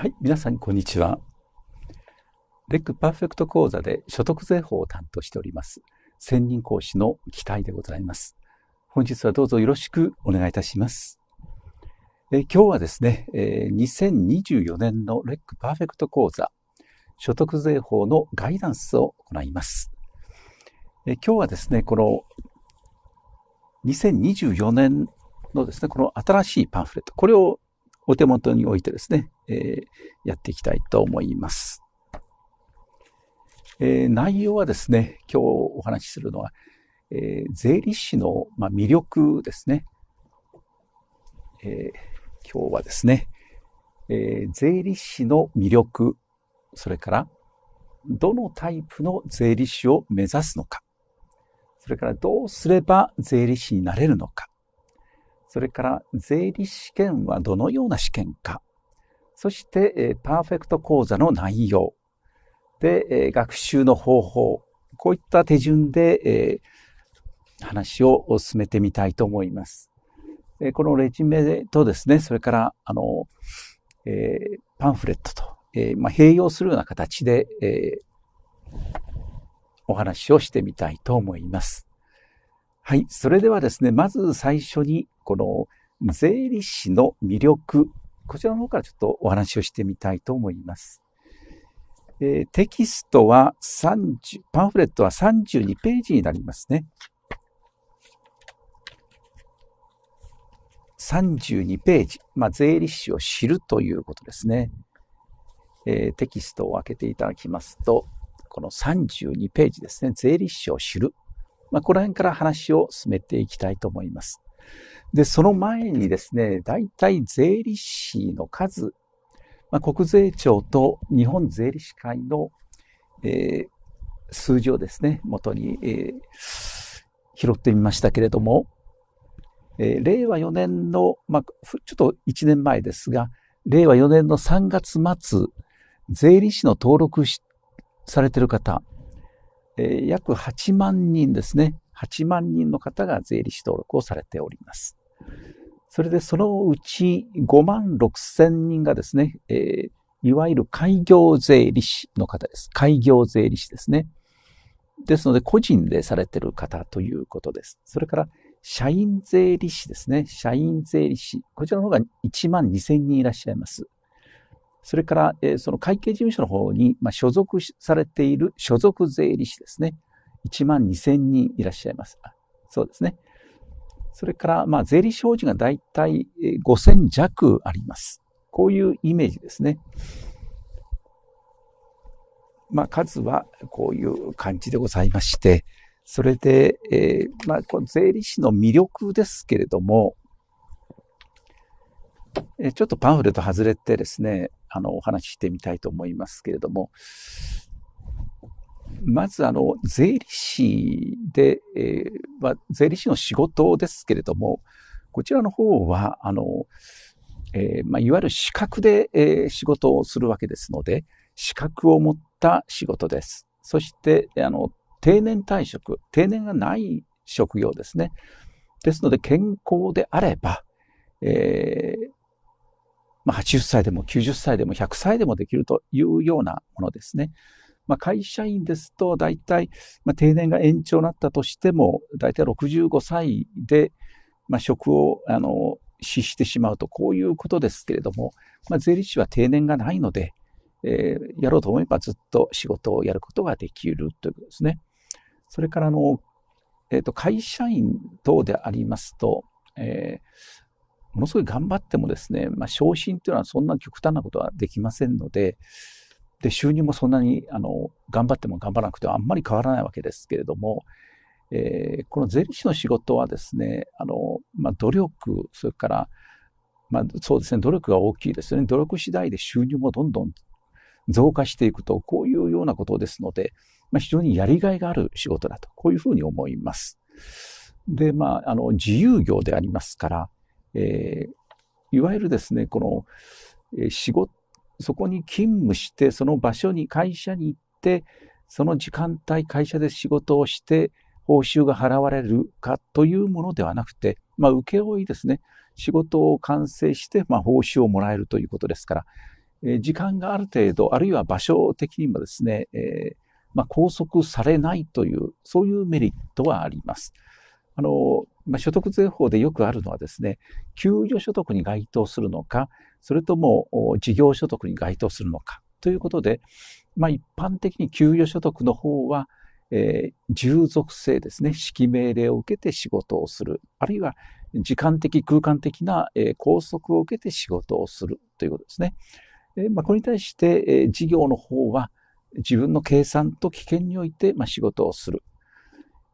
はい、皆さんこんにちは。レックパーフェクト講座で所得税法を担当しております。専任講師の期待でございます。本日はどうぞよろしくお願いいたします。え今日はですね、え2024年のレックパーフェクト講座所得税法のガイダンスを行います。え今日はですね、この2024年のですね、この新しいパンフレット、これをお手元に置いてですね、え、やっていきたいと思います。え、内容はですね、今日お話しするのは、え、税理士の、ま、魅力ですね。え今日はですね、え税理士の魅力、それからどのタイプの税理士を目指すのか、それからどうすれば税理士になれるのか、それから税理士試験はどのような試験か、そして、パーフェクト講座の内容、で、学習の方法、こういった手順で、話を進めてみたいと思います。このレジュメとですね、それから、あの、え、パンフレットと、え、まあ、併用するような形で、え、お話をしてみたいと思います。はい。それではですね、まず最初に、この税理士の魅力、こちらの方からちょっとお話をしてみたいと思います。えー、テキストは30、パンフレットは32ページになりますね。32ページ。まあ、税理士を知るということですね。えー、テキストを開けていただきますと、この32ページですね。税理士を知る。まあ、この辺から話を進めていきたいと思います。で、その前にですね、大体税理士の数、まあ、国税庁と日本税理士会の、えー、数字をですね、元に、えー、拾ってみましたけれども、えー、令和4年の、まあ、ちょっと1年前ですが、令和4年の3月末、税理士の登録されている方、えー、約8万人ですね。8万人の方が税理士登録をされております。それでそのうち5万6千人がですね、えー、いわゆる開業税理士の方です。開業税理士ですね。ですので、個人でされてる方ということです。それから、社員税理士ですね。社員税理士。こちらの方が1万2千人いらっしゃいます。それから、えー、その会計事務所の方に、まあ、所属されている所属税理士ですね。1万2000人いらっしゃいます。そうですね。それから、まあ、税理士法人がだいたい5000弱あります。こういうイメージですね。まあ、数はこういう感じでございまして、それで、えー、まあ、この税理士の魅力ですけれども、ちょっとパンフレット外れてですね、あの、お話ししてみたいと思いますけれども、まず、あの、税理士で、えーまあ、税理士の仕事ですけれども、こちらの方は、あの、えーまあ、いわゆる資格で、えー、仕事をするわけですので、資格を持った仕事です。そして、あの、定年退職、定年がない職業ですね。ですので、健康であれば、えー、まあ、80歳でも90歳でも100歳でもできるというようなものですね。まあ、会社員ですと、大体、まあ、定年が延長になったとしても、大体65歳で、まあ、職を、あの、死してしまうと、こういうことですけれども、まあ、税理士は定年がないので、えー、やろうと思えばずっと仕事をやることができるということですね。それから、あの、えっ、ー、と、会社員等でありますと、えー、ものすごい頑張ってもですね、まあ、昇進というのはそんな極端なことはできませんので、で、収入もそんなに、あの、頑張っても頑張らなくてもあんまり変わらないわけですけれども、えー、この税理士の仕事はですね、あの、まあ、努力、それから、まあ、そうですね、努力が大きいですよね。努力次第で収入もどんどん増加していくと、こういうようなことですので、まあ、非常にやりがいがある仕事だと、こういうふうに思います。で、まあ、あの、自由業でありますから、えー、いわゆるですね、この、えー、仕事、そこに勤務して、その場所に、会社に行って、その時間帯、会社で仕事をして、報酬が払われるかというものではなくて、まあ、請負ですね。仕事を完成して、まあ、報酬をもらえるということですから、え時間がある程度、あるいは場所的にもですね、えー、まあ、拘束されないという、そういうメリットはあります。あの、まあ、所得税法でよくあるのはですね、給与所得に該当するのか、それとも事業所得に該当するのかということで、まあ、一般的に給与所得の方は、えー、従属性ですね、指揮命令を受けて仕事をする、あるいは時間的、空間的な、え、拘束を受けて仕事をするということですね。えーまあ、これに対して、え、事業の方は自分の計算と危険において、ま、仕事をする。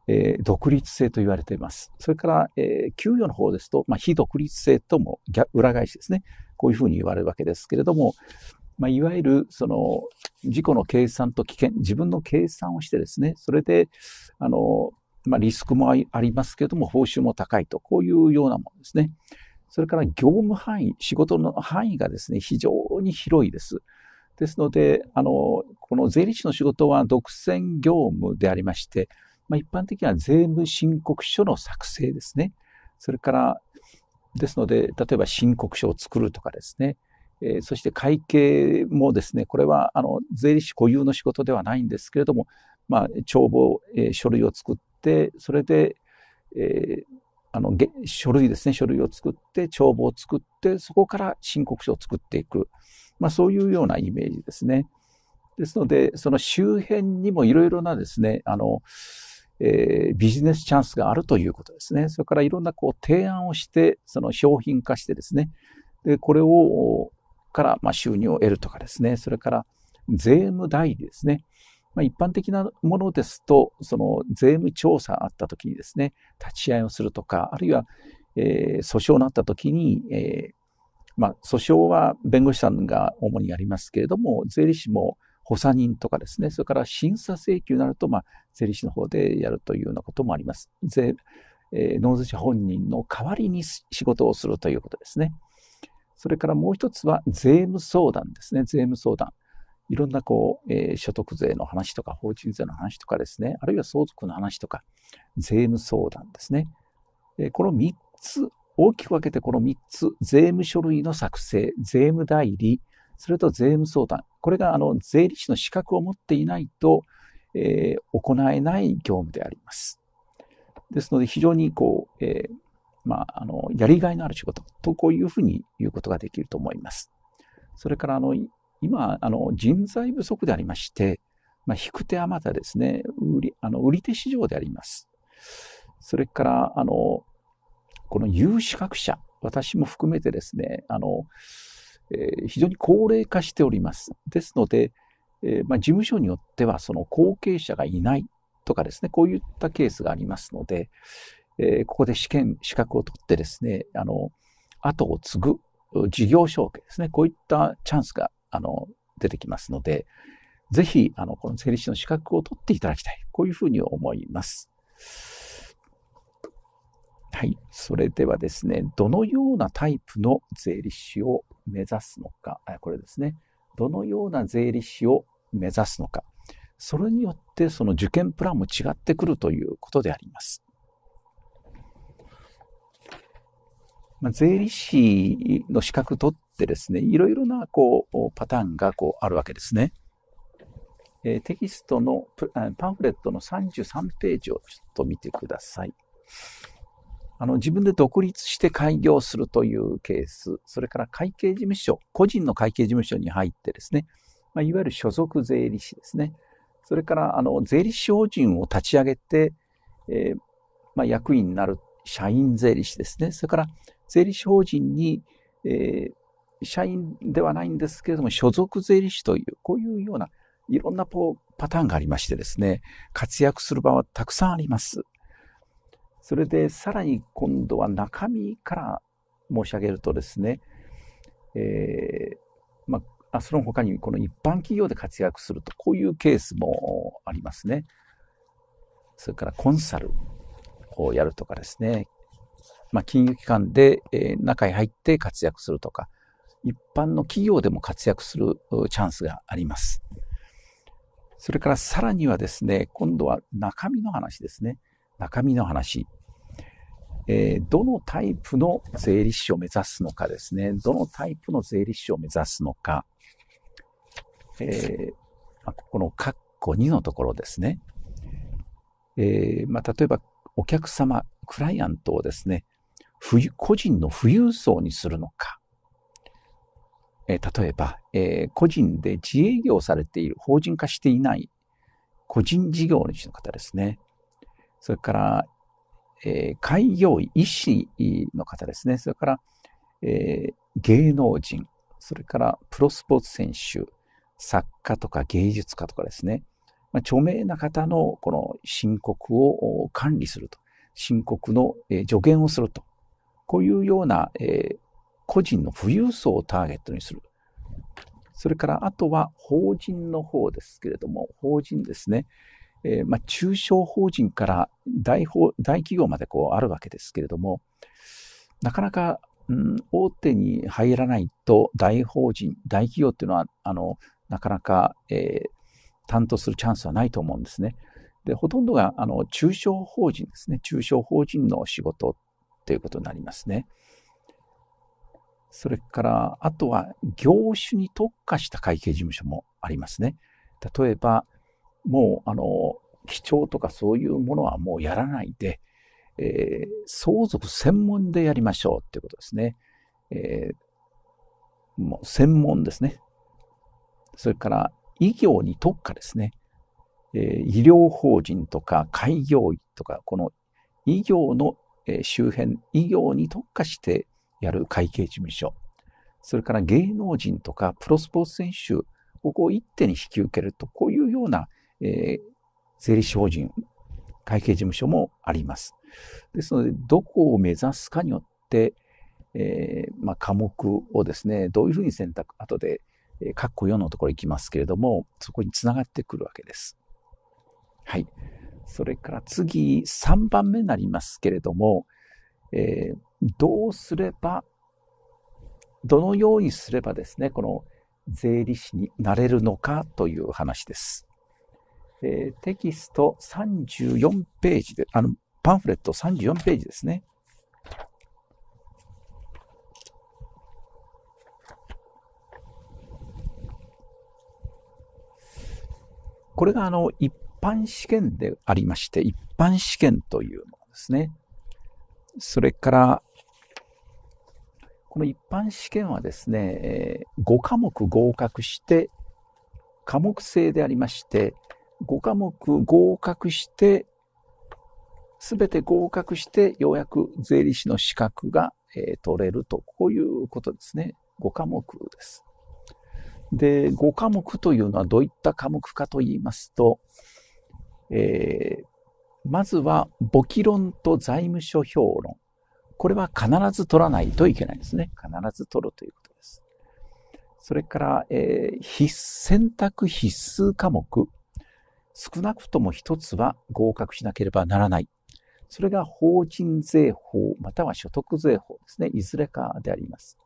えー、独立性と言われています。それから、えー、給与の方ですと、まあ、非独立性とも裏返しですね。こういうふうに言われるわけですけれども、まあ、いわゆる、その、自己の計算と危険、自分の計算をしてですね、それで、あの、まあ、リスクもありますけれども、報酬も高いと、こういうようなものですね。それから業務範囲、仕事の範囲がですね、非常に広いです。ですので、あの、この税理士の仕事は独占業務でありまして、まあ、一般的には税務申告書の作成ですね。それから、ですので、例えば申告書を作るとかですね、えー、そして会計もですね、これはあの税理士固有の仕事ではないんですけれども、まあ、帳簿、えー、書類を作って、それで、えー、あの書類ですね、書類を作って、帳簿を作って、そこから申告書を作っていく。まあ、そういうようなイメージですね。ですので、その周辺にもいろいろなですね、あの、えー、ビジネスチャンスがあるということですね。それからいろんなこう提案をして、その商品化してですね、で、これをからまあ収入を得るとかですね、それから税務代理ですね。まあ、一般的なものですと、その税務調査あった時にですね、立ち会いをするとか、あるいは、えー、訴訟になった時に、えー、まあ、訴訟は弁護士さんが主にやりますけれども、税理士も補佐人とかですね、それから審査請求になると、まあ、税理士の方でやるというようなこともあります。税、えー、納税者本人の代わりに仕事をするということですね。それからもう一つは税務相談ですね。税務相談。いろんなこう、えー、所得税の話とか、法人税の話とかですね、あるいは相続の話とか、税務相談ですね。えー、この3つ、大きく分けてこの3つ、税務書類の作成、税務代理、それと税務相談。これがあの税理士の資格を持っていないと、えー、行えない業務であります。ですので、非常にこう、えー、まあ、あの、やりがいのある仕事と、こういうふうに言うことができると思います。それから、あの、今、あの、人材不足でありまして、まあ、引く手あまたですね、売り、あの、売り手市場であります。それから、あの、この有資格者、私も含めてですね、あの、えー、非常に高齢化しております。ですので、えー、まあ、事務所によっては、その後継者がいないとかですね、こういったケースがありますので、えー、ここで試験、資格を取ってですね、あの、後を継ぐ事業承継ですね、こういったチャンスが、あの、出てきますので、ぜひ、あの、この税理士の資格を取っていただきたい。こういうふうに思います。はい。それではですね、どのようなタイプの税理士を目指すのか、これですね。どのような税理士を目指すのか。それによってその受験プランも違ってくるということであります。まあ、税理士の資格取ってですね、いろいろなこうパターンがこうあるわけですね。えー、テキストのパンフレットの33ページをちょっと見てください。あの、自分で独立して開業するというケース、それから会計事務所、個人の会計事務所に入ってですね、まあ、いわゆる所属税理士ですね。それから、あの、税理士法人を立ち上げて、えー、まあ、役員になる社員税理士ですね。それから、税理士法人に、えー、社員ではないんですけれども、所属税理士という、こういうようないろんなパターンがありましてですね、活躍する場はたくさんあります。それでさらに今度は中身から申し上げるとですね、えー、まあ、その他にこの一般企業で活躍すると、こういうケースもありますね。それからコンサルをやるとかですね、まあ、金融機関で、え中に入って活躍するとか、一般の企業でも活躍するチャンスがあります。それからさらにはですね、今度は中身の話ですね。中身の話。えー、どのタイプの税理士を目指すのかですね。どのタイプの税理士を目指すのか。えー、ここの括弧2のところですね。えー、まあ、例えば、お客様、クライアントをですね、個人の富裕層にするのか。えー、例えば、えー、個人で自営業されている、法人化していない個人事業主の方ですね。それから、えー、開業医、医師の方ですね。それから、えー、芸能人、それからプロスポーツ選手、作家とか芸術家とかですね。まあ、著名な方のこの申告を管理すると。申告の助言をすると。こういうような、えー、個人の富裕層をターゲットにする。それからあとは法人の方ですけれども、法人ですね。えー、まあ、中小法人から大法大企業までこうあるわけですけれども、なかなか、うん、大手に入らないと大法人、大企業っていうのは、あの、なかなか、えー、担当するチャンスはないと思うんですね。で、ほとんどが、あの、中小法人ですね。中小法人の仕事ということになりますね。それから、あとは業種に特化した会計事務所もありますね。例えば、もう、あの、基調とかそういうものはもうやらないで、えー、相続専門でやりましょうっていうことですね。えー、もう専門ですね。それから医療に特化ですね。えー、医療法人とか開業医とか、この医療の周辺、医療に特化してやる会計事務所。それから芸能人とかプロスポーツ選手をこう一手に引き受けると、こういうような、えー、税理士法人、会計事務所もあります。ですので、どこを目指すかによって、えー、まあ、科目をですね、どういうふうに選択、後でえー、括弧4のところ行きますけれども、そこにつながってくるわけです。はい。それから次、3番目になりますけれども、えー、どうすれば、どのようにすればですね、この税理士になれるのかという話です。えー、テキスト34ページで、あの、パンフレット34ページですね。これがあの一般試験でありまして、一般試験というものですね。それから、この一般試験はですね、5科目合格して、科目制でありまして、5科目合格して、すべて合格して、ようやく税理士の資格が、え取れると、こういうことですね。5科目です。で、5科目というのはどういった科目かと言いますと、えー、まずは簿記論と財務諸評論。これは必ず取らないといけないですね。必ず取るということです。それから、えー、必選択必須科目。少なくとも一つは合格しなければならない。それが法人税法または所得税法ですね。いずれかであります。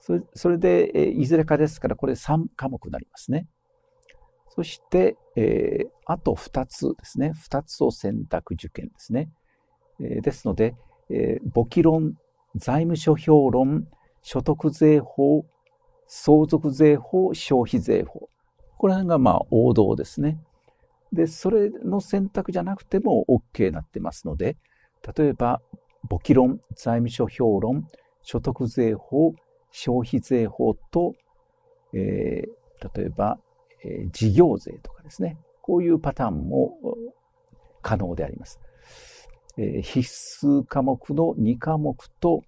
それそれで、えいずれかですから、これ3科目になりますね。そして、えー、あと2つですね。2つを選択受験ですね。えー、ですので、えー、簿記論、財務諸評論、所得税法、相続税法、消費税法。これがまあ王道ですね。で、それの選択じゃなくても OK になってますので、例えば、簿記論、財務諸評論、所得税法、消費税法と、えー、例えば、えー、事業税とかですね。こういうパターンも可能であります。えー、必須科目の2科目と、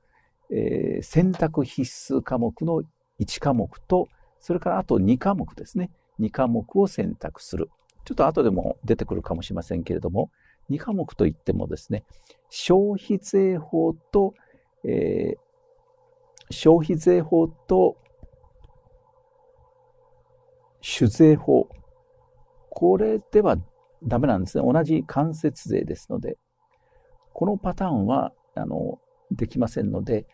えー、選択必須科目の1科目と、それからあと2科目ですね。2科目を選択する。ちょっと後でも出てくるかもしれませんけれども、2科目といってもですね、消費税法と、えー、消費税法と酒税法。これではダメなんですね。同じ間接税ですので、このパターンは、あの、できませんので、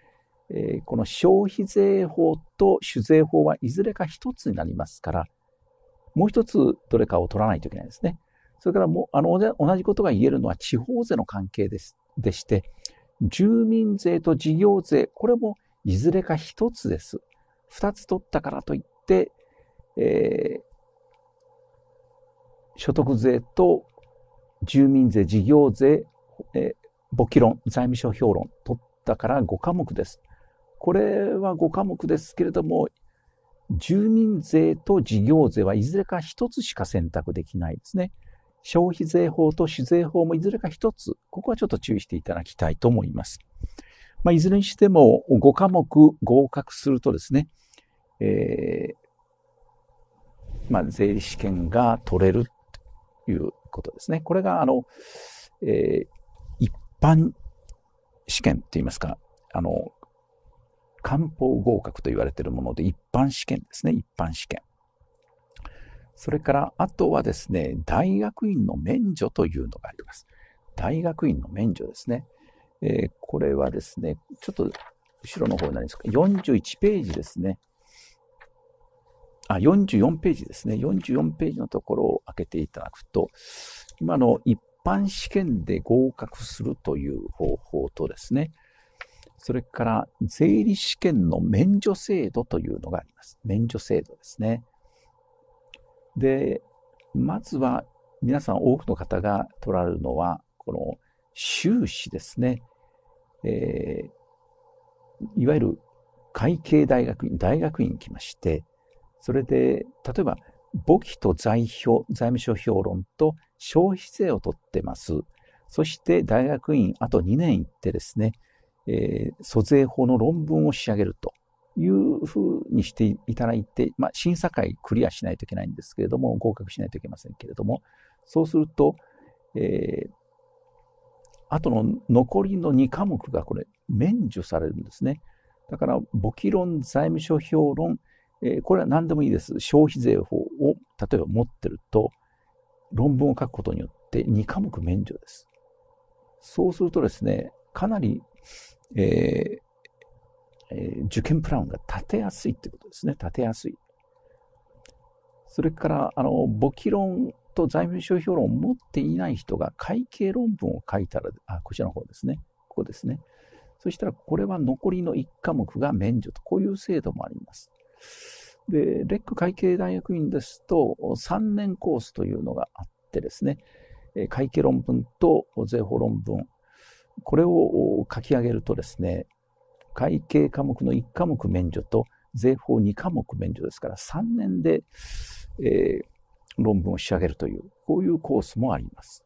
えー、この消費税法と酒税法はいずれか一つになりますから、もう一つどれかを取らないといけないですね。それからも、あの、同じことが言えるのは地方税の関係です、でして、住民税と事業税、これもいずれか一つです。二つ取ったからといって、えー、所得税と住民税、事業税、えー、簿記論、財務省評論取ったから5科目です。これは5科目ですけれども、住民税と事業税はいずれか一つしか選択できないですね。消費税法と酒税法もいずれか一つ、ここはちょっと注意していただきたいと思います。まあ、いずれにしても5科目合格するとですね、えー、まあ、税理試験が取れるということですね。これが、あの、えー、一般試験といいますか、あの、漢方合格と言われているもので一般試験ですね、一般試験。それから、あとはですね、大学院の免除というのがあります。大学院の免除ですね。えー、これはですね、ちょっと後ろの方になりますか、41ページですね。あ、44ページですね。44ページのところを開けていただくと、今の一般試験で合格するという方法とですね、それから税理士試験の免除制度というのがあります。免除制度ですね。で、まずは皆さん多くの方が取られるのは、この修士ですね。えー、いわゆる会計大学院、大学院に来まして、それで、例えば、簿記と財評、財務諸評論と消費税を取ってます。そして大学院、あと2年行ってですね、えー、租税法の論文を仕上げるというふうにしていただいて、まあ、審査会クリアしないといけないんですけれども、合格しないといけませんけれども、そうすると、えー、あとの残りの2科目がこれ免除されるんですね。だから、簿記論、財務諸評論、えー、これは何でもいいです。消費税法を例えば持ってると、論文を書くことによって2科目免除です。そうするとですね、かなり、えー、えー、受験プランが立てやすいということですね。立てやすい。それから、あの、簿記論と財務諸表論を持っていない人が会計論文を書いたら、あ、こちらの方ですね。ここですね。そしたら、これは残りの1科目が免除と、こういう制度もあります。で、レック会計大学院ですと、3年コースというのがあってですね、会計論文と税法論文、これを書き上げるとですね、会計科目の1科目免除と税法2科目免除ですから3年で、えー、論文を仕上げるという、こういうコースもあります。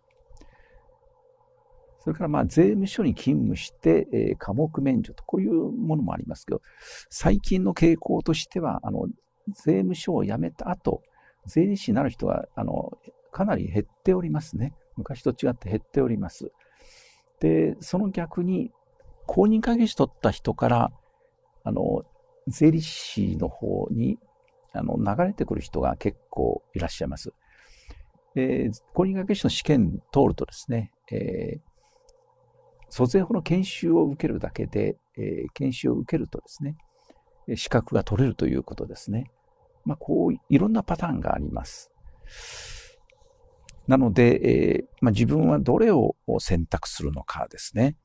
それからまあ税務署に勤務して、えー、科目免除とこういうものもありますけど、最近の傾向としては、あの、税務署を辞めた後、税理士になる人が、あの、かなり減っておりますね。昔と違って減っております。で、その逆に、公認会計士取った人から、あの、税理士の方に、あの、流れてくる人が結構いらっしゃいます。えー、公認会計士の試験通るとですね、えー、租税法の研修を受けるだけで、えー、研修を受けるとですね、資格が取れるということですね。まあ、こう、いろんなパターンがあります。なので、えーまあ、自分はどれを選択するのかですね。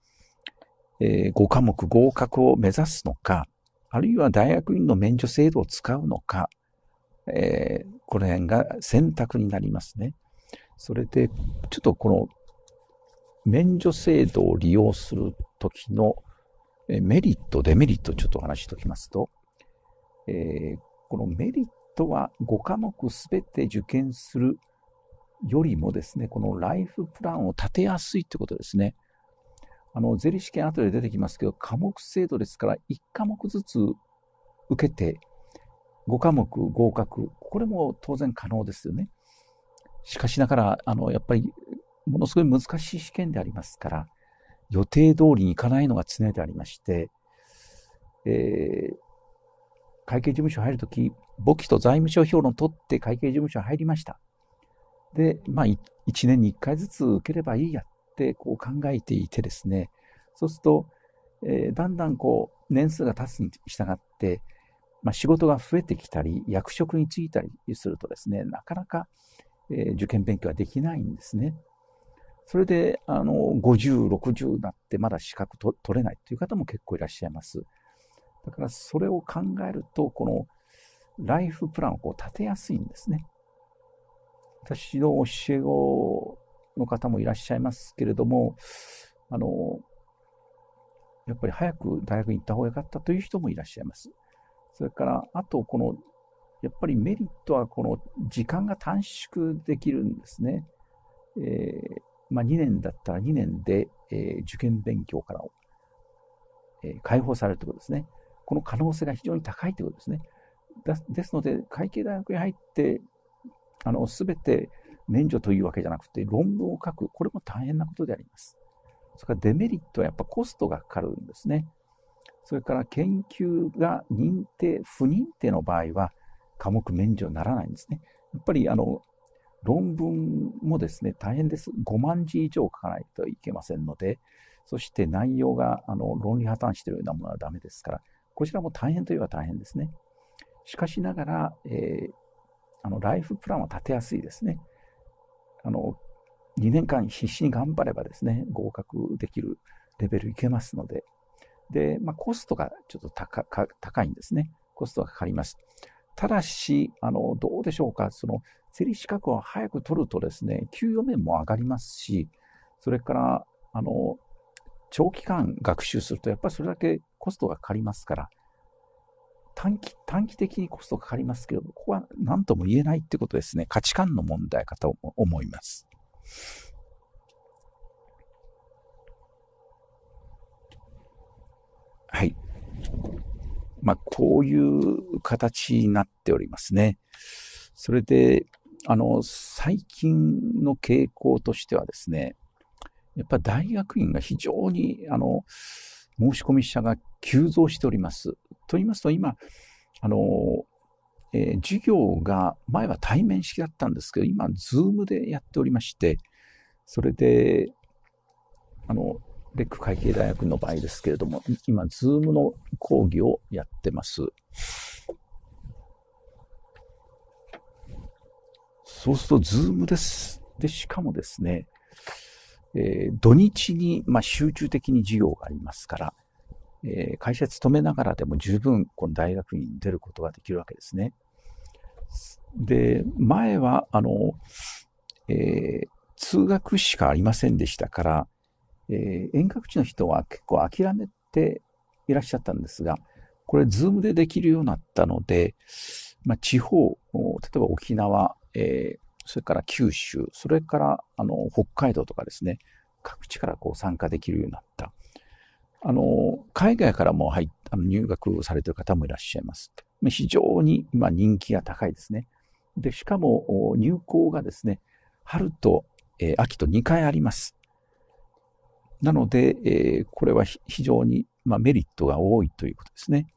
えー、5科目合格を目指すのか、あるいは大学院の免除制度を使うのか、えー、この辺が選択になりますね。それで、ちょっとこの免除制度を利用するときのメリット、デメリットちょっとお話ししておきますと、えー、このメリットは5科目すべて受験するよりもですね、このライフプランを立てやすいということですね。あの、税理試験後で出てきますけど、科目制度ですから、1科目ずつ受けて、5科目合格、これも当然可能ですよね。しかしながら、あの、やっぱり、ものすごい難しい試験でありますから、予定通りにいかないのが常でありまして、えー、会計事務所入るとき、簿記と財務諸評論取って会計事務所入りました。で、まあ、1年に1回ずつ受ければいいやってこう考えていてですね、そうすると、えー、だんだんこう年数が経つに従って、まあ、仕事が増えてきたり、役職に就いたりするとですね、なかなか、えー、受験勉強はできないんですね。それで、あの、50、60になってまだ資格と取れないという方も結構いらっしゃいます。だからそれを考えると、このライフプランをこう立てやすいんですね。私の教え子の方もいらっしゃいますけれども、あの、やっぱり早く大学に行った方が良かったという人もいらっしゃいます。それから、あと、この、やっぱりメリットは、この時間が短縮できるんですね。えー、まあ、2年だったら2年で、えー、受験勉強から、えー、解放されるということですね。この可能性が非常に高いということですね。ですので、会計大学に入って、あの、すべて免除というわけじゃなくて、論文を書く、これも大変なことであります。それからデメリットはやっぱコストがかかるんですね。それから研究が認定、不認定の場合は科目免除にならないんですね。やっぱりあの論文もですね、大変です。5万字以上書かないといけませんので、そして内容があの論理破綻しているようなものはダメですから、こちらも大変といえば大変ですね。しかしながら、えー、あのライフプランは立てやすいですね。あの2年間必死に頑張ればですね、合格できるレベルいけますので、で、まあ、コストがちょっと高高いんですね。コストがかかります。ただし、あの、どうでしょうか、その、セリ資格を早く取るとですね、給与面も上がりますし、それから、あの、長期間学習すると、やっぱりそれだけコストがかかりますから、短期、短期的にコストかかりますけど、ここは何とも言えないってことですね。価値観の問題かと思います。はい。まあ、こういう形になっておりますね。それで、あの、最近の傾向としてはですね、やっぱ大学院が非常に、あの、申し込み者が急増しております。と言いますと、今、あの、えー、授業が前は対面式だったんですけど、今、ズームでやっておりまして、それで、あの、 LEC会計大学の場合ですけれども、今、ズームの講義をやってます。そうすると、ズームです。で、しかもですね、えー、土日に、まあ、集中的に授業がありますから、えー、会社勤めながらでも十分、この大学に出ることができるわけですね。で、前は、あの、えー、通学しかありませんでしたから、えー、遠隔地の人は結構諦めていらっしゃったんですが、これ、ズームでできるようになったので、まあ、地方、例えば沖縄、えー、それから九州、それからあの北海道とかですね、各地からこう参加できるようになった。あの海外からも入あの入学されている方もいらっしゃいます。非常に今人気が高いですね。で、しかも入校がですね、春と、えー、秋と2回あります。なので、えー、これは非常に、まあ、メリットが多いということですね。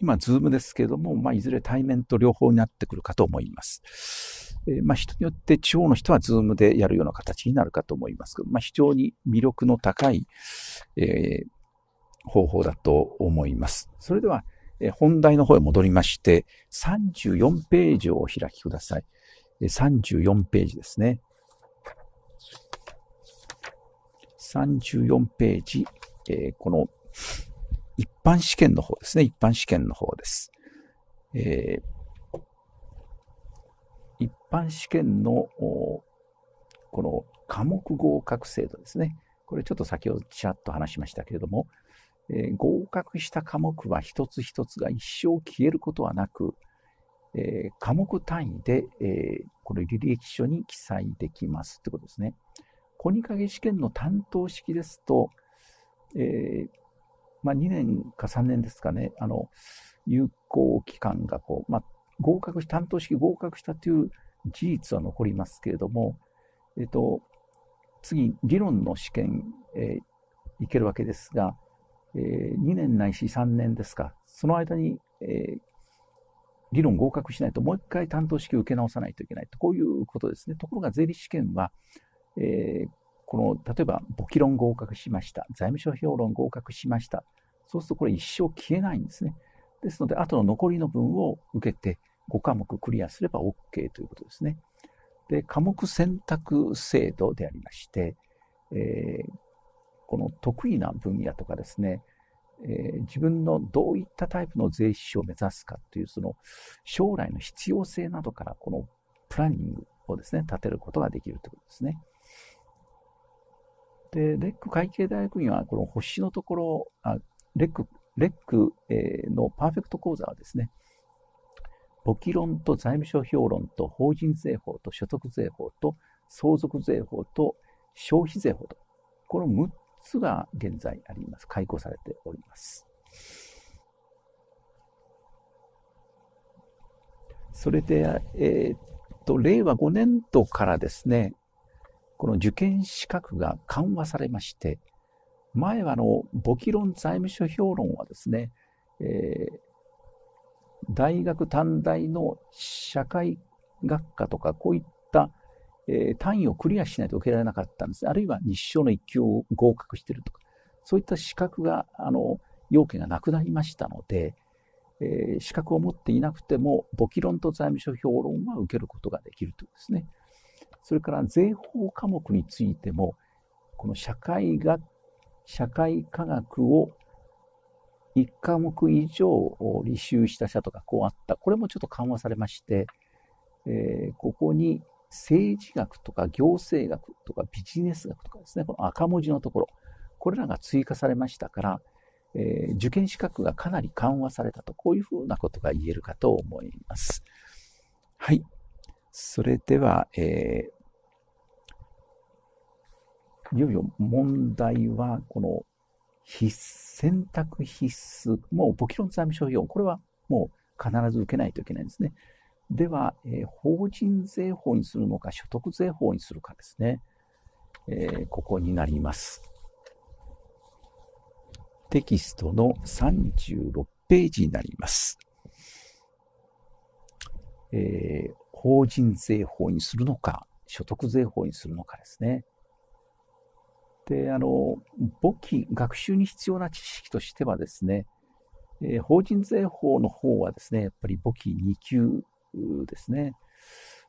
今、ズームですけれども、まあ、いずれ対面と両方になってくるかと思います。えー、まあ、人によって地方の人はズームでやるような形になるかと思いますけど、まあ、非常に魅力の高い、えー、方法だと思います。それでは、えー、本題の方へ戻りまして、34ページをお開きください。34ページですね。34ページ、えー、この一般試験の方ですね。一般試験の方です。えー、一般試験のこの科目合格制度ですね。これちょっと先ほどちらっと話しましたけれども、えー、合格した科目は一つ一つが一生消えることはなく、えー、科目単位で、えー、これ履歴書に記載できますってことですね。コニカゲ試験の担当式ですと、えー、まあ、2年か3年ですかね、あの、有効期間がこう、まあ、合格し、担当式合格したという事実は残りますけれども、えっ、と、次、理論の試験、えー、いけるわけですが、えー、2年ないし3年ですか、その間に、えー、理論合格しないと、もう一回担当式を受け直さないといけないと、こういうことですね。ところが税理試験は、えー、この、例えば簿記論合格しました。財務諸評論合格しました。そうするとこれ一生消えないんですね。ですので、あとの残りの分を受けて5科目クリアすれば OK ということですね。で、科目選択制度でありまして、えー、この得意な分野とかですね、えー、自分のどういったタイプの税理士を目指すかという、その将来の必要性などから、このプランニングをですね、立てることができるということですね。で、レック会計大学院は、この星のところ、あレック、レック、え、のパーフェクト講座はですね、簿記論と財務諸評論と法人税法と所得税法と相続税法と消費税法と、この6つが現在あります。開講されております。それで、えー、っと、令和5年度からですね、この受験資格が緩和されまして、前はあの、簿記論財務諸評論はですね、えー、大学短大の社会学科とか、こういった、えー、単位をクリアしないと受けられなかったんです。あるいは日照の一級を合格してるとか、そういった資格が、あの、要件がなくなりましたので、えー、資格を持っていなくても、簿記論と財務諸評論は受けることができるというですね。それから税法科目についても、この社会学、社会科学を1科目以上履修した者とかこうあった。これもちょっと緩和されまして、えー、ここに政治学とか行政学とかビジネス学とかですね、この赤文字のところ、これらが追加されましたから、えー、受験資格がかなり緩和されたと、こういうふうなことが言えるかと思います。はい。それでは、えー、いよいよ問題は、この必選択必須、もう簿記論財務諸表、これはもう必ず受けないといけないんですね。では、えー、法人税法にするのか、所得税法にするかですね。えー、ここになります。テキストの36ページになります。えー、法人税法にするのか、所得税法にするのかですね。で、あの、簿記、学習に必要な知識としてはですね、えー、法人税法の方はですね、やっぱり簿記2級ですね。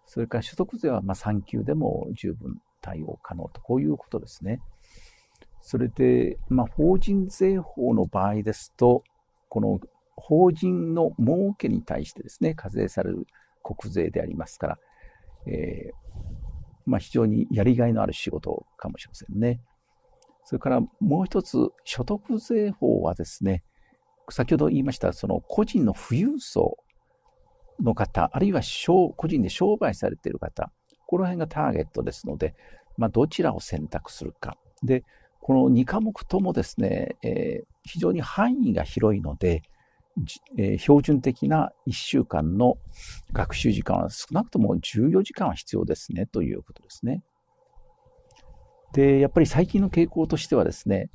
それから所得税はま3級でも十分対応可能と、こういうことですね。それで、まあ、法人税法の場合ですと、この法人の儲けに対してですね、課税される国税でありますから、えー、まあ、非常にやりがいのある仕事かもしれませんね。それからもう一つ、所得税法はですね、先ほど言いました、その個人の富裕層の方、あるいは個人で商売されている方、この辺がターゲットですので、まあ、どちらを選択するか。で、この2科目ともですね、えー、非常に範囲が広いので、えー、標準的な1週間の学習時間は少なくとも14時間は必要ですねということですね。で、やっぱり最近の傾向としてはですね、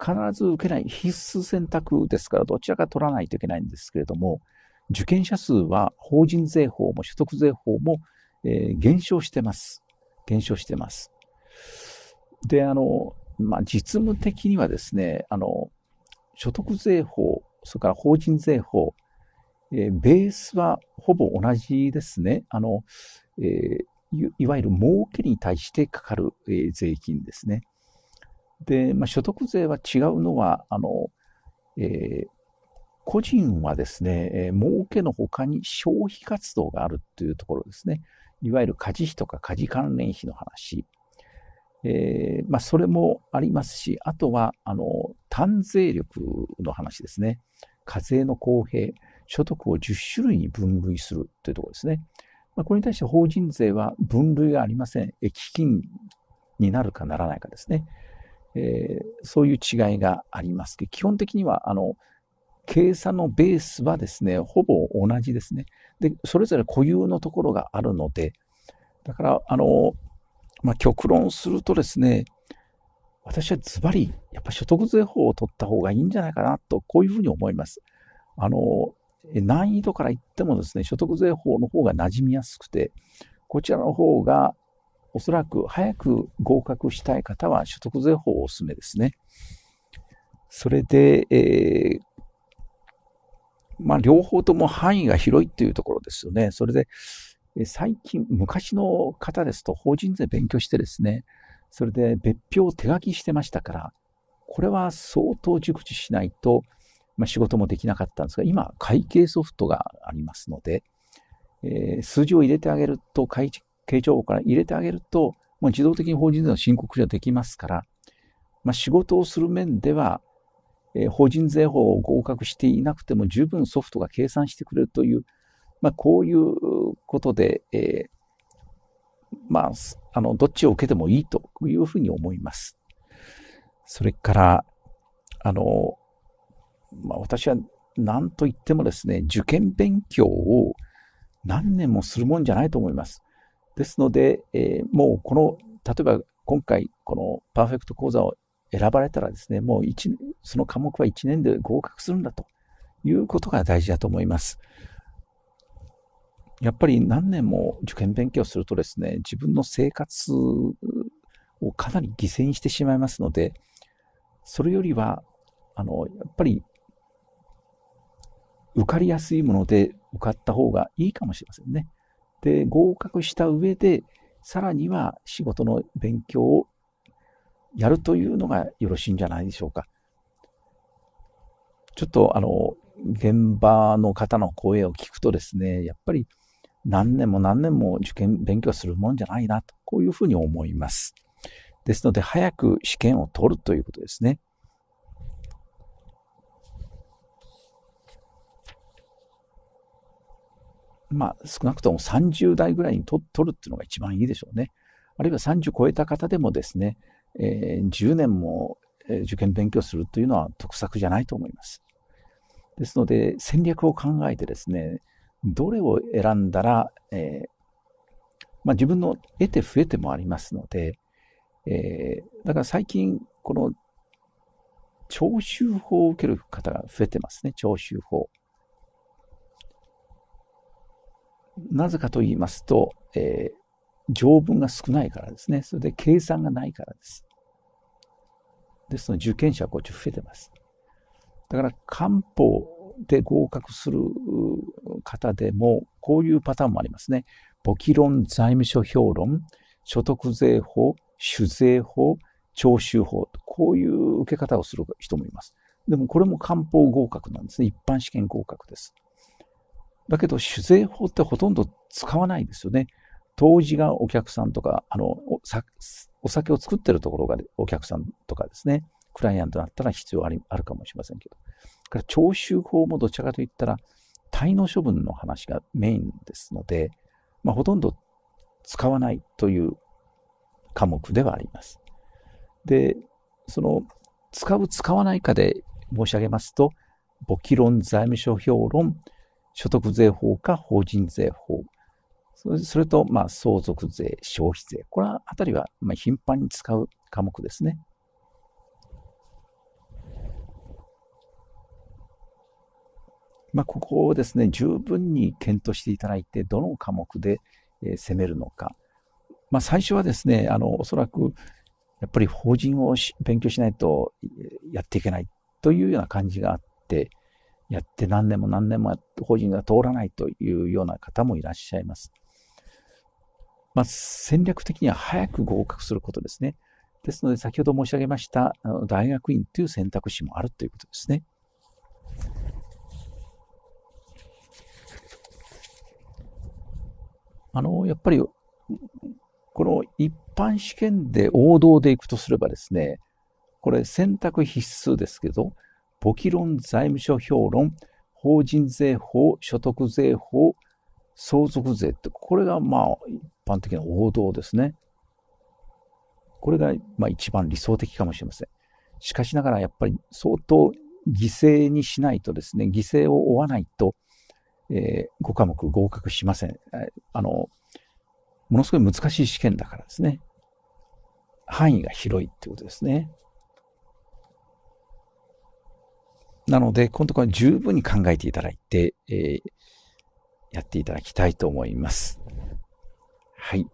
必ず受けない必須選択ですから、どちらか取らないといけないんですけれども、受験者数は法人税法も所得税法も、えー、減少してます。減少してます。で、あの、まあ、実務的にはですね、あの、所得税法、それから法人税法、えー、ベースはほぼ同じですね。あの、えー、いわゆる儲けに対してかかる、えー、税金ですね。で、まあ、所得税は違うのは、あの、えー、個人はですね、えー、儲けの他に消費活動があるというところですね。いわゆる家事費とか家事関連費の話。えー、まあ、それもありますし、あとは、あの、単税力の話ですね。課税の公平、所得を10種類に分類するというところですね。まあ、これに対して法人税は分類がありません。基金になるかならないかですね。えー、そういう違いがあります、基本的には、あの、計算のベースはですね、ほぼ同じですね。で、それぞれ固有のところがあるので、だから、あの、まあ、極論するとですね、私はズバリ、やっぱ所得税法を取った方がいいんじゃないかなと、こういうふうに思います。あの、難易度から言ってもですね、所得税法の方が馴染みやすくて、こちらの方がおそらく早く合格したい方は所得税法をお勧めですね。それで、えー、まあ、両方とも範囲が広いっていうところですよね。それで、最近、昔の方ですと法人税勉強してですね、それで別表を手書きしてましたから、これは相当熟知しないと、まあ、仕事もできなかったんですが、今、会計ソフトがありますので、えー、数字を入れてあげると、会計情報から入れてあげると、もう自動的に法人税の申告書ができますから、まあ、仕事をする面では、えー、法人税法を合格していなくても十分ソフトが計算してくれるという、まあ、こういうことで、えー、まあ、あの、どっちを受けてもいいというふうに思います。それから、あの、まあ、私は何と言ってもですね、受験勉強を何年もするもんじゃないと思います。ですので、えー、もうこの、例えば今回、このパーフェクト講座を選ばれたらですね、もう一その科目は1年で合格するんだということが大事だと思います。やっぱり何年も受験勉強するとですね、自分の生活をかなり犠牲にしてしまいますので、それよりは、あの、やっぱり受かりやすいもので受かった方がいいかもしれませんね。で、合格した上で、さらには仕事の勉強をやるというのがよろしいんじゃないでしょうか。ちょっとあの、現場の方の声を聞くとですね、やっぱり何年も何年も受験勉強するもんじゃないなと、こういうふうに思います。ですので、早く試験を取るということですね。まあ、少なくとも30代ぐらいに取るっていうのが一番いいでしょうね。あるいは30超えた方でもですね、えー、10年も受験勉強するというのは得策じゃないと思います。ですので、戦略を考えてですね、どれを選んだら、えー、まあ、自分の得て増えてもありますので、えー、だから最近、この徴収法を受ける方が増えてますね、徴収法。なぜかと言いますと、えー、条文が少ないからですね。それで計算がないからです。ですので、受験者はこっち増えてます。だから、漢方で合格する方でも、こういうパターンもありますね。簿記論、財務諸評論、所得税法、酒税法、徴収法、こういう受け方をする人もいます。でもこれも漢方合格なんですね。一般試験合格です。だけど、酒税法ってほとんど使わないですよね。当時がお客さんとか、あの、おお酒を作ってるところがお客さんとかですね、クライアントだったら必要ありあるかもしれませんけど。から徴収法もどちらかといったら、滞納処分の話がメインですので、まあ、ほとんど使わないという科目ではあります。で、その、使う、使わないかで申し上げますと、簿記論、財務諸評論、所得税法か法人税法、それと、まあ、相続税、消費税。これあたりは、まあ、頻繁に使う科目ですね。まあ、ここをですね、十分に検討していただいて、どの科目で、え攻めるのか。まあ、最初はですね、あの、おそらく、やっぱり法人を勉強しないとやっていけないというような感じがあって、やって何年も何年も法人が通らないというような方もいらっしゃいます。まあ、戦略的には早く合格することですね。ですので、先ほど申し上げました、大学院という選択肢もあるということですね。あの、やっぱり、この一般試験で王道でいくとすればですね、これ選択必須ですけど、簿記論財務諸評論、法人税法、所得税法、相続税って、これがまあ一般的な王道ですね。これがまあ一番理想的かもしれません。しかしながらやっぱり相当犠牲にしないとですね、犠牲を負わないと、えー、5科目合格しません。あの、ものすごい難しい試験だからですね。範囲が広いってことですね。なので、今度これ十分に考えていただいて、えー、やっていただきたいと思います。はい。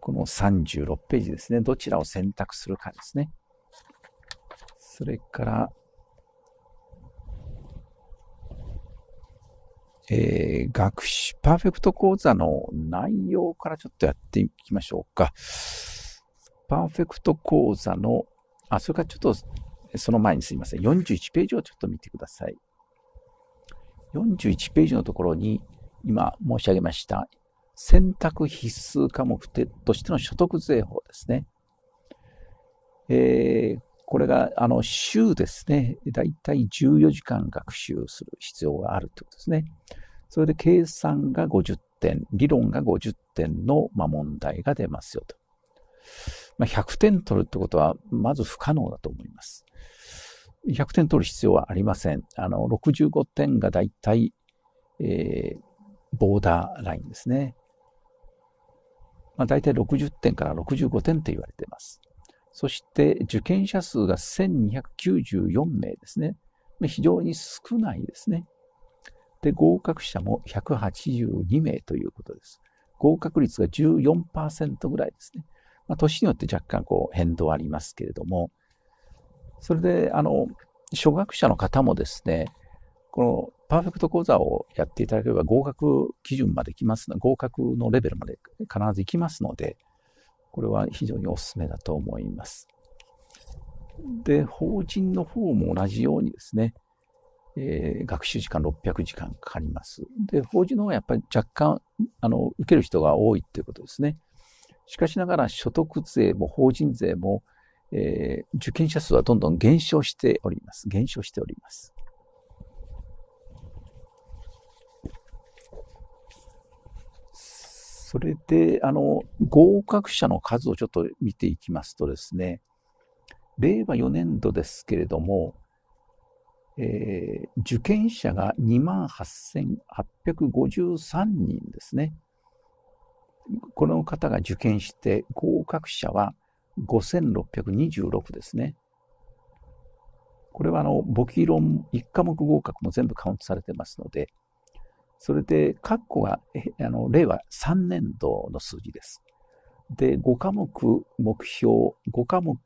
この36ページですね。どちらを選択するかですね。それから、えー、学習、パーフェクト講座の内容からちょっとやっていきましょうか。パーフェクト講座の、あ、それからちょっと、その前にすいません。41ページをちょっと見てください。41ページのところに、今申し上げました、選択必須科目としての所得税法ですね。えー、これが、あの、週ですね、だいたい14時間学習する必要があるということですね。それで計算が50点、理論が50点の、ま、問題が出ますよと。まあ、100点取るってことは、まず不可能だと思います。100点取る必要はありません。あの、65点がだいたい、えー、ボーダーラインですね。まあ、大体60点から65点と言われています。そして受験者数が1294名ですね。非常に少ないですね。で、合格者も182名ということです。合格率が14%ぐらいですね。まあ、年によって若干こう変動ありますけれども、それで、あの、初学者の方もですね、このパーフェクト講座をやっていただければ合格基準まで来ますの合格のレベルまで必ず行きますので、これは非常にお勧めだと思います。で、法人の方も同じようにですね、えー、学習時間600時間かかります。で、法人の方はやっぱり若干、あの、受ける人が多いということですね。しかしながら所得税も法人税も、えー、受験者数はどんどん減少しております。減少しております。それで、あの、合格者の数をちょっと見ていきますとですね、令和4年度ですけれども、えー、受験者が28,853人ですね。この方が受験して合格者は5,626ですね。これはあの簿記論1科目合格も全部カウントされてますので、それで、括弧が、あの、令和3年度の数字です。で、5科目目標、5科目、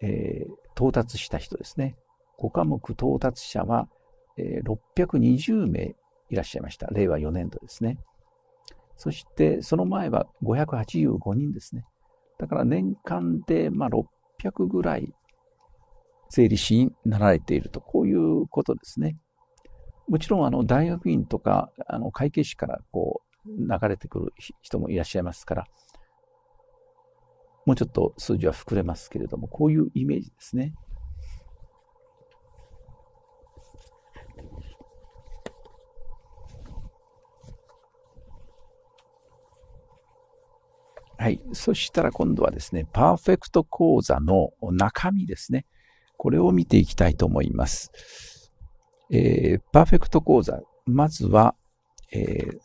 えー、到達した人ですね。5科目到達者は、えー、620名いらっしゃいました。令和4年度ですね。そして、その前は585人ですね。だから年間で、まあ、600ぐらい税理士になられていると、こういうことですね。もちろんあの大学院とかあの会計士からこう流れてくる人もいらっしゃいますから、もうちょっと数字は膨れますけれども、こういうイメージですね。はい。そしたら今度はですね、パーフェクト講座の中身ですね。これを見ていきたいと思います。えー、パーフェクト講座。まずは、えー、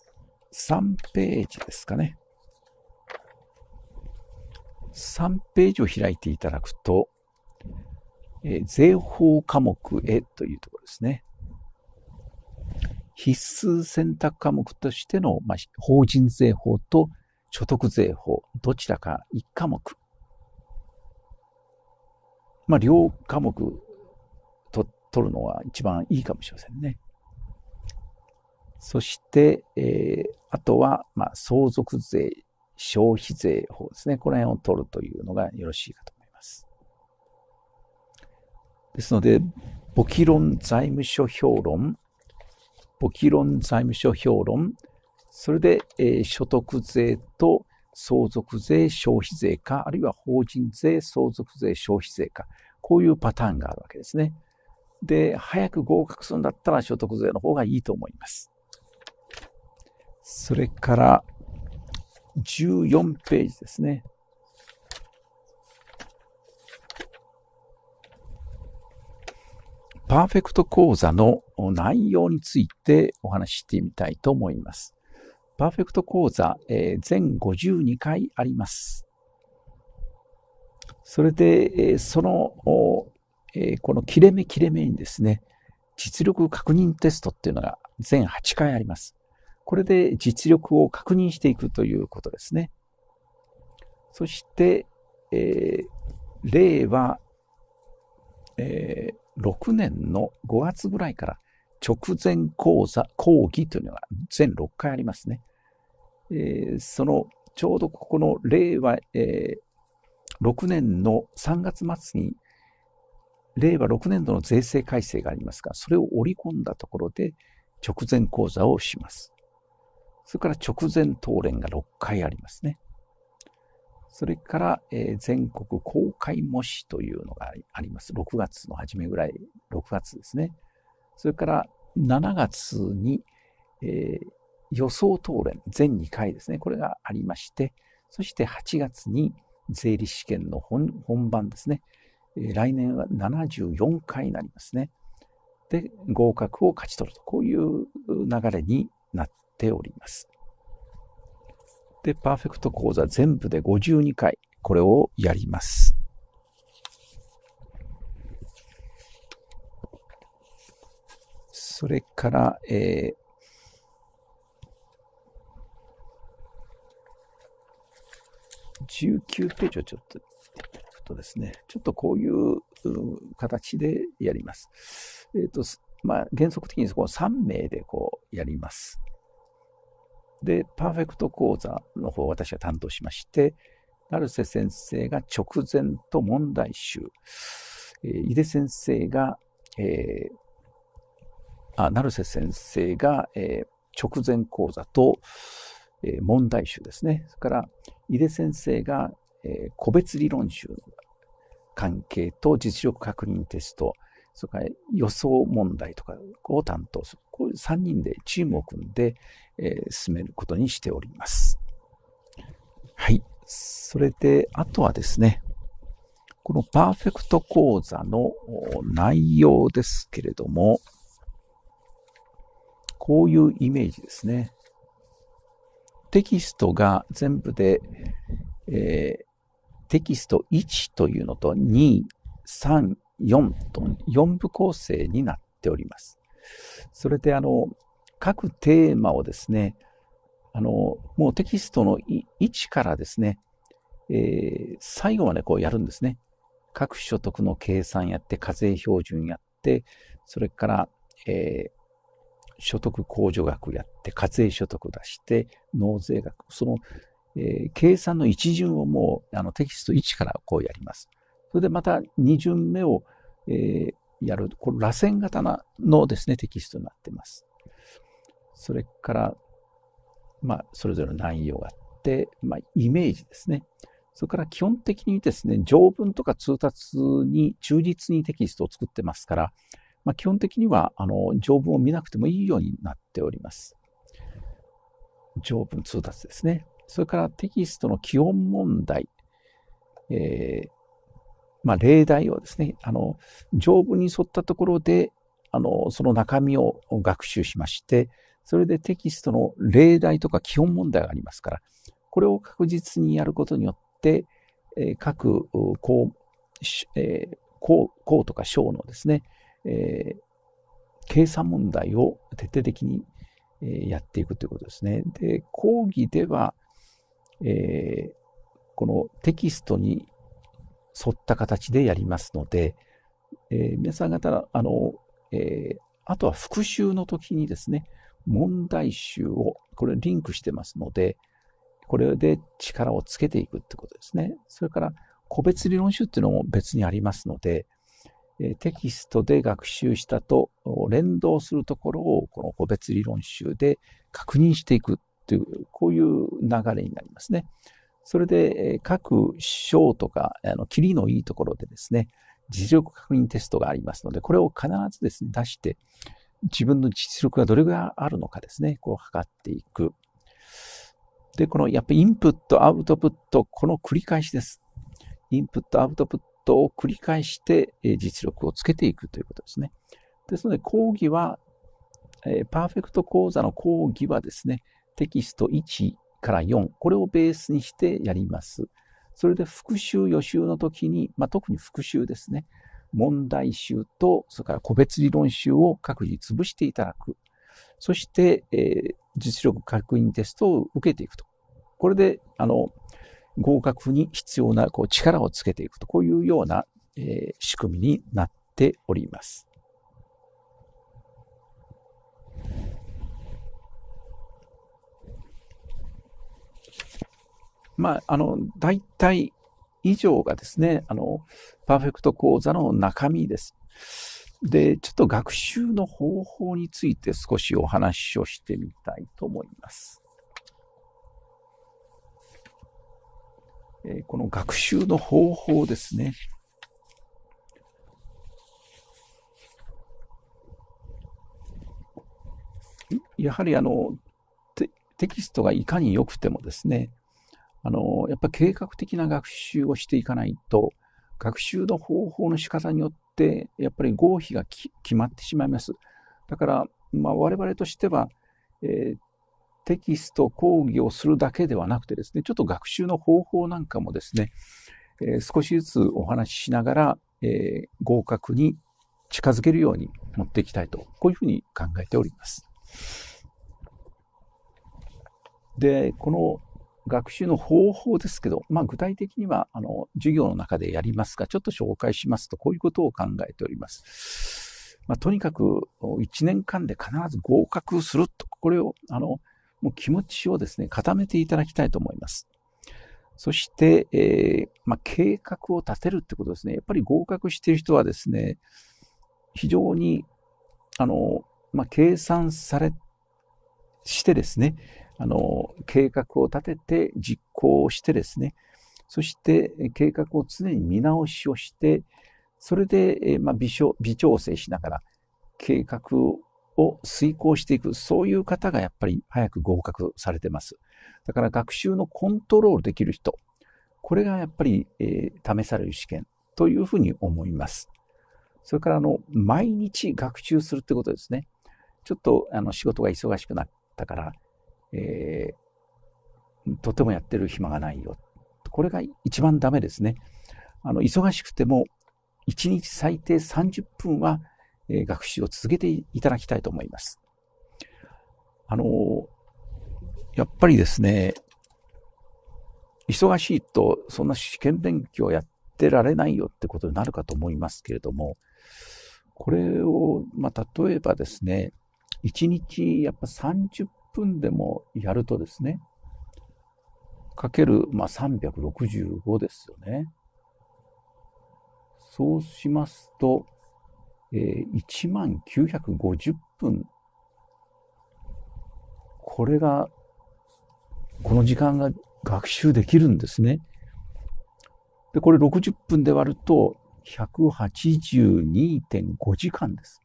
3ページですかね。3ページを開いていただくと、えー、税法科目へというところですね。必須選択科目としての、まあ、法人税法と所得税法、どちらか1科目。まあ、両科目取るのが一番いいかもしれませんね。そして、えー、あとは、まあ、相続税、消費税法ですね。この辺を取るというのがよろしいかと思います。ですので、簿記論財務諸評論、簿記論財務諸評論、それで、えー、所得税と相続税、消費税か、あるいは法人税、相続税、消費税か、こういうパターンがあるわけですね。で、早く合格するんだったら所得税の方がいいと思います。それから、14ページですね。パーフェクト講座の内容についてお話ししてみたいと思います。パーフェクト講座、えー、全52回あります。それで、そのえー、この切れ目切れ目にですね、実力確認テストっていうのが全8回あります。これで実力を確認していくということですね。そして、えー、令和、えー、6年の5月ぐらいから直前講座、講義というのが全6回ありますね。えー、その、ちょうどここの令和、えー、6年の3月末に、令和6年度の税制改正がありますが、それを織り込んだところで直前講座をします。それから直前答練が6回ありますね。それから、えー、全国公開模試というのがあります。6月の初めぐらい、6月ですね。それから7月に、えー、予想答練、全2回ですね。これがありまして、そして8月に税理試験の本番ですね。来年は74回になりますね。で、合格を勝ち取ると、こういう流れになっております。で、パーフェクト講座全部で52回、これをやります。それから、えー、19ページをちょっと、とですね、ちょっとこういう形でやります。えっ、ー、と、まあ、原則的にこう3名でこうやります。で、パーフェクト講座の方を私は担当しまして、成瀬先生が直前と問題集、えー、井出先生が、えー、あ、成瀬先生が、えー、直前講座と、えー、問題集ですね。それから、井出先生が、えー、個別理論集関係と実力確認テスト、それから予想問題とかを担当する。こういう3人でチームを組んで、えー、進めることにしております。はい。それで、あとはですね、このパーフェクト講座の内容ですけれども、こういうイメージですね。テキストが全部で、えー、テキスト1というのと2、3、4と4部構成になっております。それであの、各テーマをですね、あの、もうテキストの1からですね、えー、最後までこうやるんですね。各所得の計算やって、課税標準やって、それから、えー、所得控除額やって、課税所得出して、納税額、その、えー、計算の一巡をもうあのテキスト1からこうやります。それでまた2巡目を、えー、やる、これ螺旋型のですね、テキストになってます。それから、まあ、それぞれの内容があって、まあ、イメージですね。それから基本的にですね、条文とか通達に忠実にテキストを作ってますから、まあ、基本的には、あの、条文を見なくてもいいようになっております。条文通達ですね。それからテキストの基本問題、えー、まあ、例題をですね、あの、条文に沿ったところで、あの、その中身を学習しまして、それでテキストの例題とか基本問題がありますから、これを確実にやることによって、えー、各項、えー、項、項とか章のですね、えー、計算問題を徹底的に、やっていくということですね。で、講義では、えー、このテキストに沿った形でやりますので、えー、皆さん方、あの、えー、あとは復習の時にですね、問題集を、これリンクしてますので、これで力をつけていくってことですね。それから、個別理論集っていうのも別にありますので、えテキストで学習したと連動するところをこの個別理論集で確認していくという、こういう流れになりますね。それで、各章とか、あの、キリのいいところでですね、実力確認テストがありますので、これを必ずですね、出して、自分の実力がどれぐらいあるのかですね、こう測っていく。で、この、やっぱりインプット、アウトプット、この繰り返しです。インプット、アウトプットを繰り返して、実力をつけていくということですね。ですので、講義は、えパーフェクト講座の講義はですね、テキスト1、から4、これをベースにしてやります。それで復習、予習の時に、まあ、特に復習ですね。問題集と、それから個別理論集を各自潰していただく。そして、えー、実力確認テストを受けていくと。これで、あの、合格に必要なこう力をつけていくと、こういうような、えー、仕組みになっております。まあ、あの、大体以上がですね、あの、パーフェクト講座の中身です。で、ちょっと学習の方法について少しお話をしてみたいと思います。えこの学習の方法ですね。やはりあのテキストがいかに良くてもですね、あの、やっぱり計画的な学習をしていかないと、学習の方法の仕方によって、やっぱり合否が決まってしまいます。だから、まあ、我々としては、えー、テキスト講義をするだけではなくてですね、ちょっと学習の方法なんかもですね、えー、少しずつお話ししながら、えー、合格に近づけるように持っていきたいと、こういうふうに考えております。で、この学習の方法ですけど、まあ、具体的にはあの授業の中でやりますが、ちょっと紹介しますと、こういうことを考えております。まあ、とにかく1年間で必ず合格すると、これをあのもう気持ちをですね、固めていただきたいと思います。そして、えー、まあ、計画を立てるってことですね。やっぱり合格している人はですね、非常に、あの、まあ、計算され、してですね、あの、計画を立てて実行してですね、そして計画を常に見直しをして、それで、まあ、微微調整しながら計画を遂行していく、そういう方がやっぱり早く合格されてます。だから学習のコントロールできる人、これがやっぱり、えー、試される試験というふうに思います。それから、あの、毎日学習するってことですね。ちょっと、あの、仕事が忙しくなったから、えー、とてもやってる暇がないよ。これが一番ダメですね。あの、忙しくても、1日最低30分は、えー、学習を続けていただきたいと思います。あの、やっぱりですね、忙しいと、そんな試験勉強やってられないよってことになるかと思いますけれども、これを、まあ、例えばですね、1日やっぱ30分でもやるとですね、かける、まあ、365ですよね。そうしますと、えー、1万950分。これが、この時間が学習できるんですね。で、これ60分で割ると182.5時間です。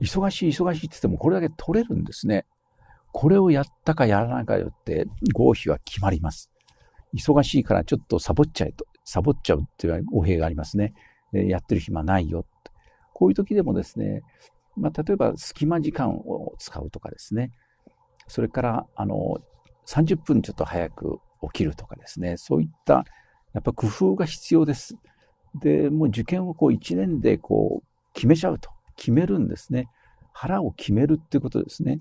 忙しい忙しいって言ってもこれだけ取れるんですね。これをやったかやらないかよって合否は決まります。忙しいからちょっとサボっちゃえと、サボっちゃうっていう語弊がありますね。やってる暇ないよ。こういう時でもですね、まあ、例えば隙間時間を使うとかですね、それから、あの、30分ちょっと早く起きるとかですね、そういったやっぱ工夫が必要です。で、もう受験をこう1年でこう決めちゃうと。決めるんですね。腹を決めるっていうことですね。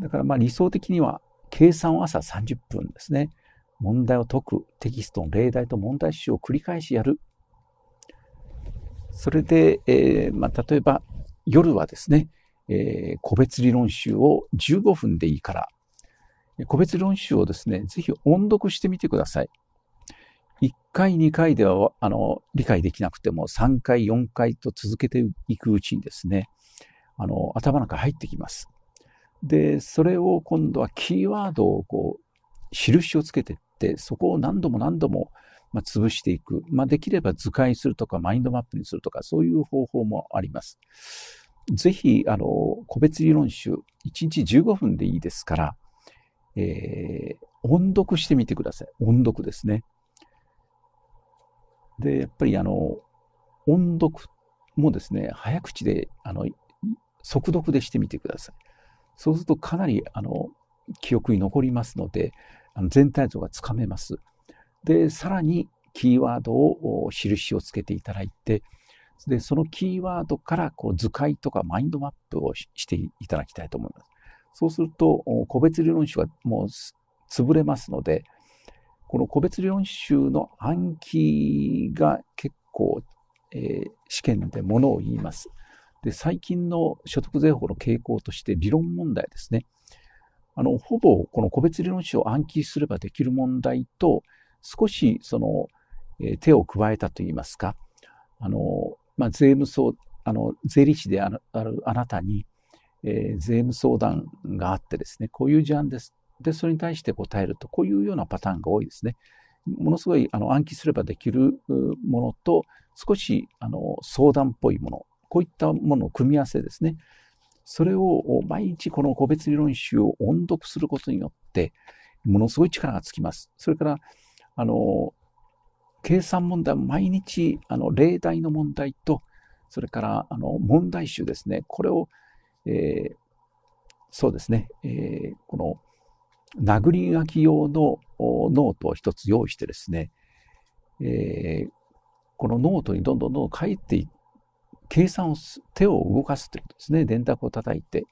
だからまあ理想的には計算を朝30分ですね。問題を解くテキストの例題と問題集を繰り返しやる。それで、えー、まあ、例えば夜はですね、えー、個別理論集を15分でいいから、個別理論集をですね、ぜひ音読してみてください。1回、2回では、あの、理解できなくても、3回、4回と続けていくうちにですね、あの、頭の中入ってきます。で、それを今度はキーワードをこう、印をつけていって、そこを何度も何度も、まあ、潰していく。まあ、できれば図解するとか、マインドマップにするとか、そういう方法もあります。ぜひ、あの、個別理論集、1日15分でいいですから、えー、音読してみてください。音読ですね。で、やっぱりあの、音読もですね、早口で、あの、速読でしてみてください。そうするとかなり、あの、記憶に残りますので、あの全体像がつかめます。で、さらにキーワードを、印をつけていただいて、で、そのキーワードからこう図解とかマインドマップをしていただきたいと思います。そうすると、個別理論集はもう潰れますので、この個別理論集の暗記が結構、えー、試験でものを言います。で、最近の所得税法の傾向として理論問題ですね。あの、ほぼこの個別理論書を暗記すればできる問題と、少しその、えー、手を加えたといいますか、あの、まあ、税務相、あの、税理士であるあなたに、えー、税務相談があってですね、こういう事案です。で、それに対して答えると、こういうようなパターンが多いですね。ものすごいあの暗記すればできるものと、少しあの相談っぽいもの、こういったものを組み合わせですね。それを毎日この個別理論集を音読することによって、ものすごい力がつきます。それから、あの、計算問題毎日、あの、例題の問題と、それから、あの、問題集ですね。これを、えー、そうですね、えー、この、殴り書き用のノートを一つ用意してですね、えー、このノートにどんどんどんどん書いて計算を手を動かすということですね。電卓を叩いて。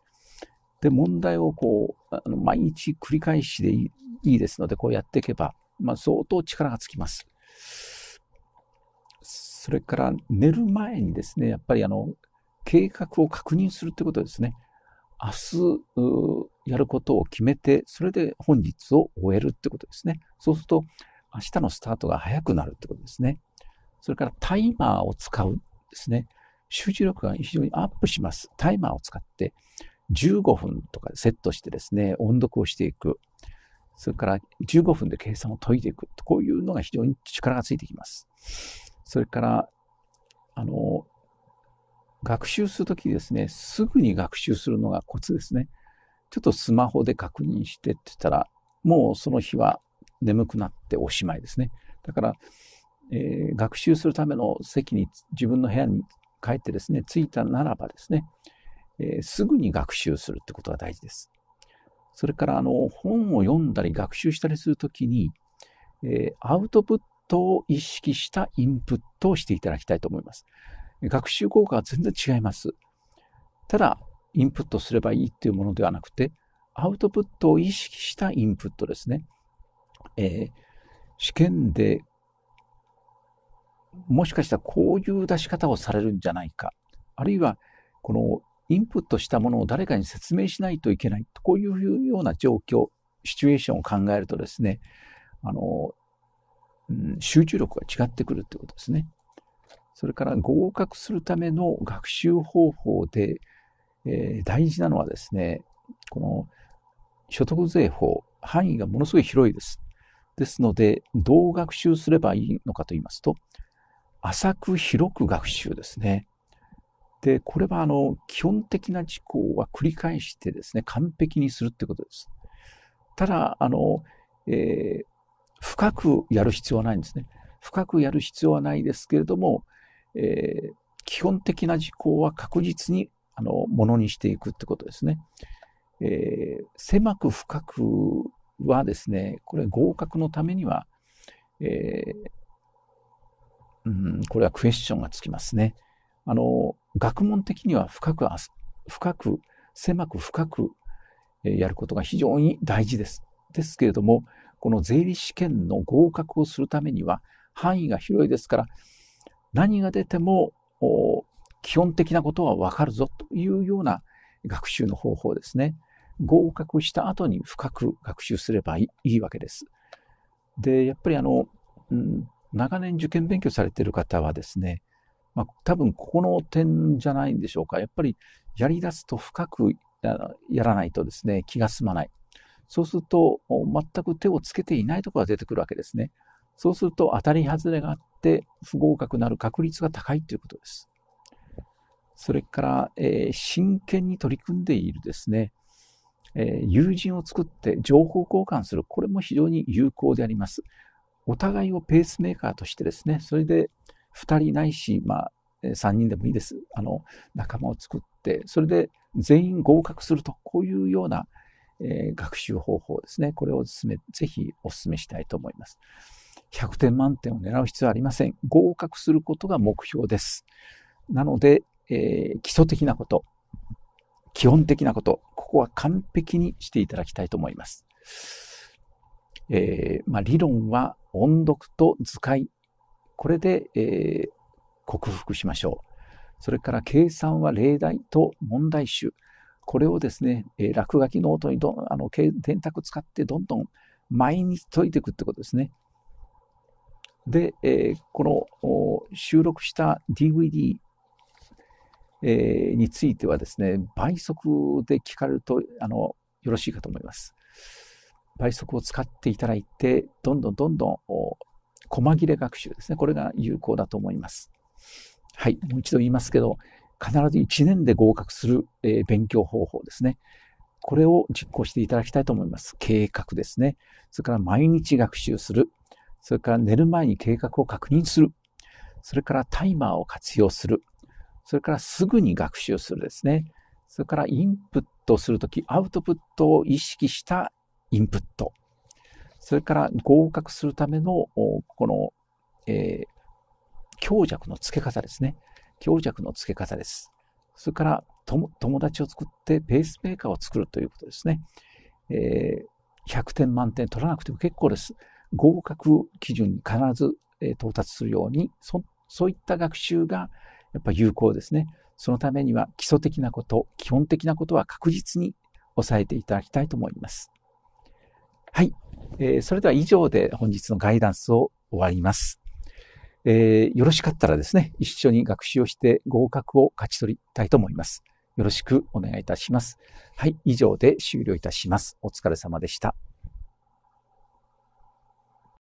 で、問題をこう、あの毎日繰り返しでいいですので、こうやっていけば、まあ、相当力がつきます。それから寝る前にですね、やっぱりあの、計画を確認するということですね。明日やることを決めて、それで本日を終えるってことですね。そうすると、明日のスタートが早くなるってことですね。それからタイマーを使うですね。集中力が非常にアップします。タイマーを使って15分とかセットしてですね、音読をしていく。それから15分で計算を解いていく。こういうのが非常に力がついてきます。それから、あの、学習するときですね、すぐに学習するのがコツですね。ちょっとスマホで確認してって言ったら、もうその日は眠くなっておしまいですね。だから、えー、学習するための席に、自分の部屋に帰ってですね、着いたならばですね、えー、すぐに学習するってことが大事です。それから、あの、本を読んだり学習したりするときに、えー、アウトプットを意識したインプットをしていただきたいと思います。学習効果は全然違います。ただ、インプットすればいいっていうものではなくて、アウトプットを意識したインプットですね。えー、試験でもしかしたらこういう出し方をされるんじゃないか。あるいは、このインプットしたものを誰かに説明しないといけない。こういうような状況、シチュエーションを考えるとですね、あの、うん、集中力が違ってくるってことですね。それから合格するための学習方法で、えー、大事なのはですね、この所得税法、範囲がものすごい広いです。ですので、どう学習すればいいのかと言いますと、浅く広く学習ですね。で、これはあの、基本的な事項は繰り返してですね、完璧にするってことです。ただ、あの、えー、深くやる必要はないんですね。深くやる必要はないですけれども、えー、基本的な事項は確実に、あの、ものにしていくってことですね。えー、狭く深くはですね、これ合格のためには、えー、うん、これはクエスチョンがつきますね。あの、学問的には深く、深く、狭く深くやることが非常に大事です。ですけれども、この税理試験の合格をするためには範囲が広いですから、何が出ても基本的なことはわかるぞというような学習の方法ですね。合格した後に深く学習すればいいわけです。で、やっぱりあの、うん、長年受験勉強されている方はですね、まあ、多分ここの点じゃないんでしょうか。やっぱりやり出すと深くやらないとですね、気が済まない。そうすると、全く手をつけていないところが出てくるわけですね。そうすると当たり外れがあって不合格になる確率が高いということです。それから、えー、真剣に取り組んでいるですね、えー、友人を作って情報交換する。これも非常に有効であります。お互いをペースメーカーとしてですね、それで2人ないし、まあ、3人でもいいです。あの、仲間を作って、それで全員合格すると、こういうような、えー、学習方法ですね。これを進め、ぜひお勧めしたいと思います。100点満点を狙う必要はありません。合格することが目標です。なので、えー、基礎的なこと、基本的なこと、ここは完璧にしていただきたいと思います。えー、まあ、理論は音読と図解。これで、えー、克服しましょう。それから計算は例題と問題集。これをですね、えー、落書きノートにどあの電卓使ってどんどん毎日解いていくってことですね。で、えー、この収録した DVD、えー、についてはですね、倍速で聞かれるとあのよろしいかと思います。倍速を使っていただいて、どんどんどんどん細切れ学習ですね。これが有効だと思います。はい。もう一度言いますけど、必ず1年で合格する、えー、勉強方法ですね。これを実行していただきたいと思います。計画ですね。それから毎日学習する。それから寝る前に計画を確認する。それからタイマーを活用する。それからすぐに学習するですね。それからインプットするとき、アウトプットを意識したインプット。それから合格するための、この、えー、強弱の付け方ですね。強弱の付け方です。それから友達を作ってペースメーカーを作るということですね。えー、100点満点取らなくても結構です。合格基準に必ず、え到達するようにそ、そういった学習がやっぱ有効ですね。そのためには基礎的なこと、基本的なことは確実に押さえていただきたいと思います。はい。えー、それでは以上で本日のガイダンスを終わります。えー、よろしかったらですね、一緒に学習をして合格を勝ち取りたいと思います。よろしくお願いいたします。はい、以上で終了いたします。お疲れ様でした。